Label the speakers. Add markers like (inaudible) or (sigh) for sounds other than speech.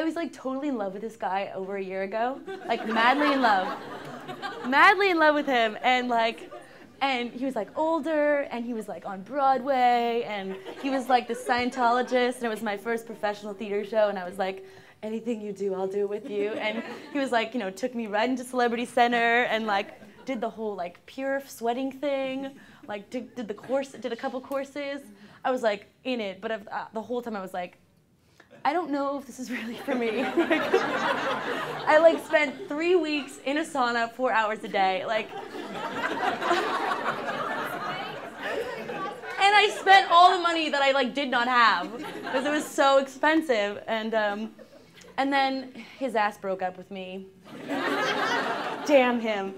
Speaker 1: I was like totally in love with this guy over a year ago, like madly in love, madly in love with him, and like, and he was like older, and he was like on Broadway, and he was like the Scientologist, and it was my first professional theater show, and I was like, anything you do, I'll do with you, and he was like, you know, took me right into Celebrity Center, and like did the whole like pure sweating thing, like did, did the course, did a couple courses. I was like in it, but uh, the whole time I was like, I don't know if this is really for me. (laughs) I like spent three weeks in a sauna, four hours a day, like. and I spent all the money that I like did not have because it was so expensive, and um, and then his ass broke up with me. (laughs) Damn him.